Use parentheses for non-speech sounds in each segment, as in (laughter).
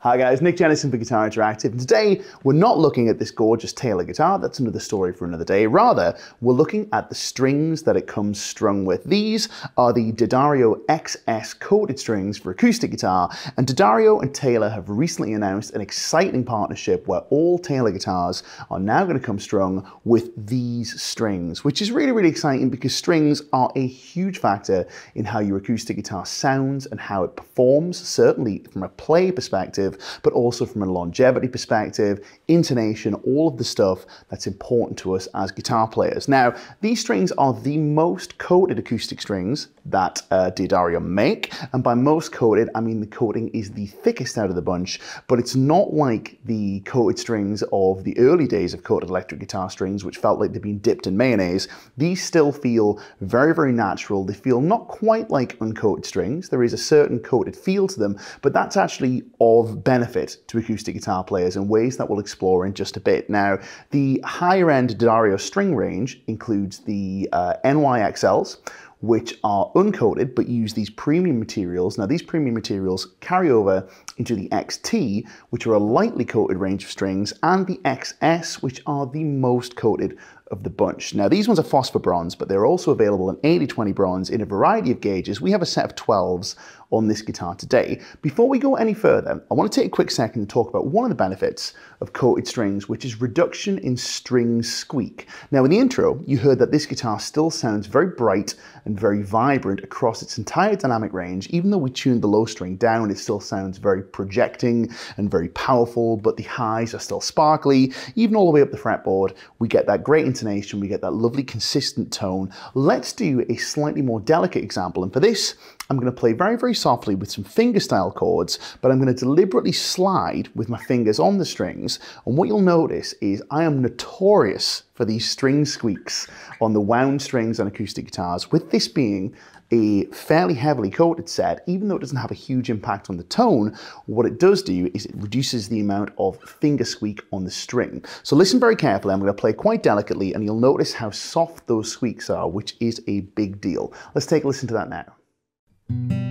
Hi guys, Nick Jennison for Guitar Interactive, and today we're not looking at this gorgeous Taylor guitar, that's another story for another day. Rather, we're looking at the strings that it comes strung with. These are the D'Addario XS coated strings for acoustic guitar, and D'Addario and Taylor have recently announced an exciting partnership where all Taylor guitars are now going to come strung with these strings, which is really, really exciting because strings are a huge factor in how your acoustic guitar sounds and how it performs, certainly from a play perspective, but also from a longevity perspective, intonation, all of the stuff that's important to us as guitar players. Now, these strings are the most coated acoustic strings that uh, D'Addario make, and by most coated, I mean the coating is the thickest out of the bunch, but it's not like the coated strings of the early days of coated electric guitar strings, which felt like they'd been dipped in mayonnaise. These still feel very, very natural. They feel not quite like uncoated strings. There is a certain coated feel to them, but that's actually of benefit to acoustic guitar players in ways that we'll explore in just a bit. Now, the higher end D'Addario string range includes the uh, NYXLs, which are uncoated but use these premium materials. Now these premium materials carry over into the XT, which are a lightly coated range of strings, and the XS, which are the most coated of the bunch. Now these ones are phosphor bronze, but they're also available in 80-20 bronze in a variety of gauges. We have a set of 12s on this guitar today. Before we go any further, I want to take a quick second to talk about one of the benefits of coated strings, which is reduction in string squeak. Now in the intro, you heard that this guitar still sounds very bright and very vibrant across its entire dynamic range. Even though we tuned the low string down, it still sounds very projecting and very powerful, but the highs are still sparkly. Even all the way up the fretboard, we get that great intonation, we get that lovely consistent tone. Let's do a slightly more delicate example, and for this, I'm going to play very, very softly with some fingerstyle chords, but I'm going to deliberately slide with my fingers on the strings. And what you'll notice is I am notorious for these string squeaks on the wound strings on acoustic guitars, with this being a fairly heavily coated set, even though it doesn't have a huge impact on the tone, what it does do is it reduces the amount of finger squeak on the string. So listen very carefully, I'm going to play quite delicately and you'll notice how soft those squeaks are, which is a big deal. Let's take a listen to that now. Thank you.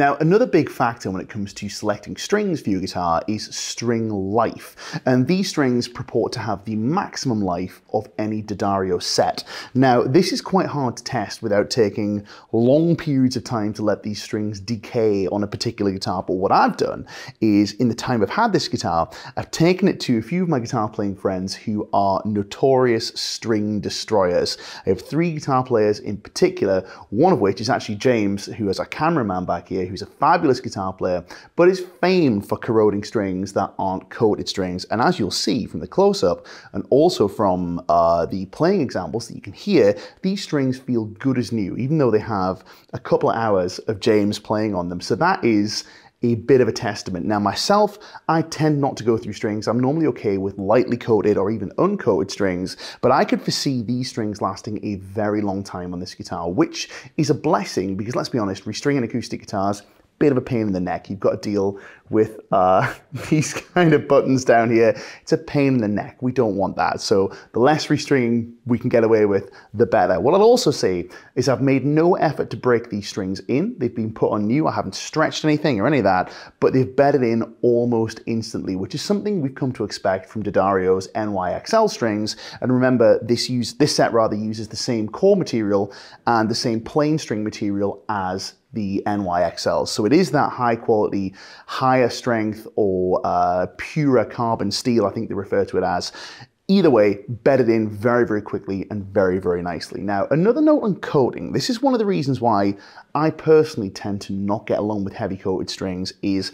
Now, another big factor when it comes to selecting strings for your guitar is string life. And these strings purport to have the maximum life of any D'Addario set. Now, this is quite hard to test without taking long periods of time to let these strings decay on a particular guitar. But what I've done is, in the time I've had this guitar, I've taken it to a few of my guitar playing friends who are notorious string destroyers. I have three guitar players in particular, one of which is actually James, who is a cameraman back here, who's a fabulous guitar player, but is famed for corroding strings that aren't coated strings. And as you'll see from the close-up, and also from uh, the playing examples that you can hear, these strings feel good as new, even though they have a couple of hours of James playing on them. So that is a bit of a testament. Now myself, I tend not to go through strings. I'm normally okay with lightly coated or even uncoated strings, but I could foresee these strings lasting a very long time on this guitar, which is a blessing because let's be honest, restringing acoustic guitars bit of a pain in the neck. You've got to deal with uh, (laughs) these kind of buttons down here. It's a pain in the neck. We don't want that. So the less restringing we can get away with, the better. What I'll also say is I've made no effort to break these strings in. They've been put on new. I haven't stretched anything or any of that, but they've bedded in almost instantly, which is something we've come to expect from D'Addario's NYXL strings. And remember, this, use, this set rather uses the same core material and the same plain string material as the NYXL. So it is that high quality, higher strength or uh, purer carbon steel, I think they refer to it as. Either way, bedded in very, very quickly and very, very nicely. Now, another note on coating. This is one of the reasons why I personally tend to not get along with heavy coated strings is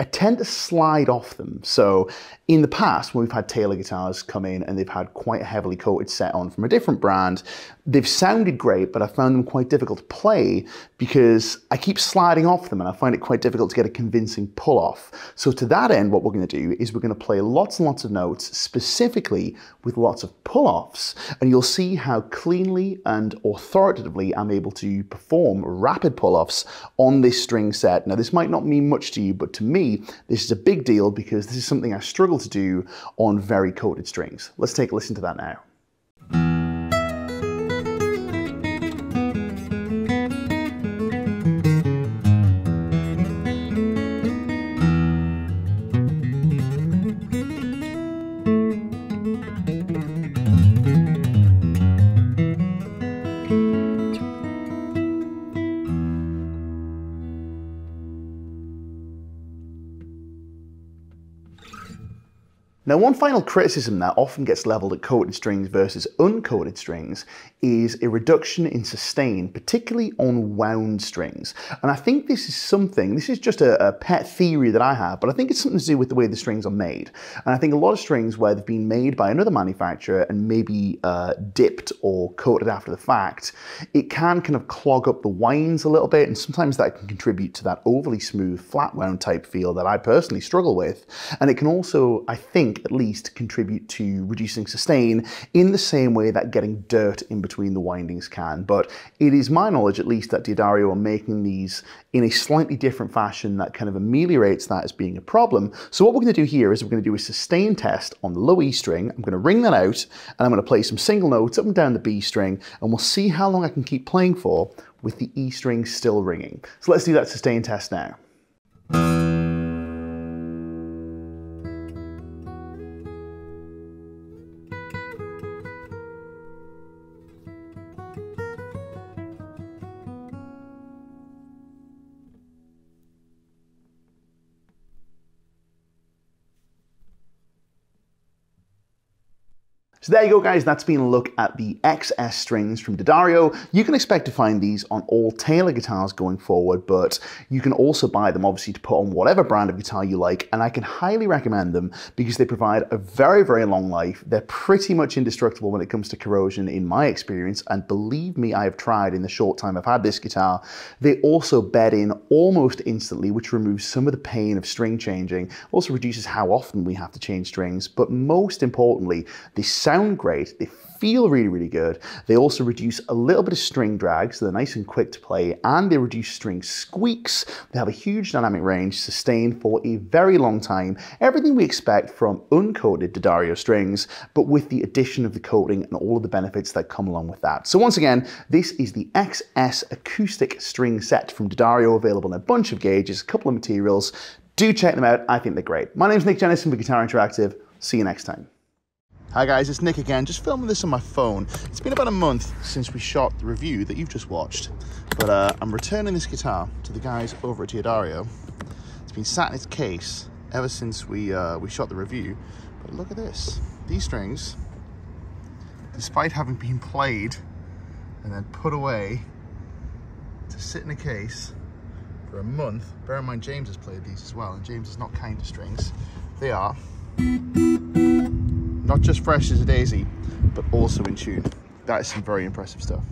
I tend to slide off them. So in the past, when we've had Taylor guitars come in and they've had quite a heavily coated set on from a different brand, they've sounded great, but I found them quite difficult to play because I keep sliding off them and I find it quite difficult to get a convincing pull off. So to that end, what we're gonna do is we're gonna play lots and lots of notes, specifically with lots of pull offs, and you'll see how cleanly and authoritatively I'm able to perform rapid pull offs on this string set. Now, this might not mean much to you, but to me, this is a big deal because this is something I struggle to do on very coated strings. Let's take a listen to that now. Now, one final criticism that often gets leveled at coated strings versus uncoated strings is a reduction in sustain, particularly on wound strings. And I think this is something, this is just a, a, pet theory that I have, but I think it's something to do with the way the strings are made. And I think a lot of strings where they've been made by another manufacturer and maybe uh, dipped or coated after the fact, it can kind of clog up the winds a little bit, and sometimes that can contribute to that overly smooth, flat wound type feel that I personally struggle with. And it can also, I think, think, at least, contribute to reducing sustain in the same way that getting dirt in between the windings can. But it is my knowledge, at least, that D'Addario are making these in a slightly different fashion that kind of ameliorates that as being a problem. So what we're going to do here is we're going to do a sustain test on the low E string. I'm going to ring that out, and I'm going to play some single notes up and down the B string, and we'll see how long I can keep playing for with the E string still ringing. So let's do that sustain test now. So there you go guys, that's been a look at the XS strings from D'Addario. You can expect to find these on all Taylor guitars going forward, but you can also buy them obviously to put on whatever brand of guitar you like, and I can highly recommend them because they provide a very, very long life. They're pretty much indestructible when it comes to corrosion in my experience, and believe me, I have tried in the short time I've had this guitar. They also bed in almost instantly, which removes some of the pain of string changing, also reduces how often we have to change strings, but most importantly, they sound sound great, they feel really, really good. They also reduce a little bit of string drag, so they're nice and quick to play, and they reduce string squeaks. They have a huge dynamic range, sustained for a very long time. Everything we expect from uncoated D'Addario strings, but with the addition of the coating and all of the benefits that come along with that. So once again, this is the XS acoustic string set from D'Addario, available in a bunch of gauges, a couple of materials. Do check them out, I think they're great. My name is Nick Jennison for Guitar Interactive. See you next time. Hi guys, it's Nick again, just filming this on my phone. It's been about a month since we shot the review that you've just watched, but uh, I'm returning this guitar to the guys over at D'Addario. It's been sat in its case ever since we, uh, we shot the review, but look at this. These strings, despite having been played and then put away to sit in a case for a month, bear in mind James has played these as well, and James is not kind to strings, they are not just fresh as a daisy, but also in tune. That is some very impressive stuff.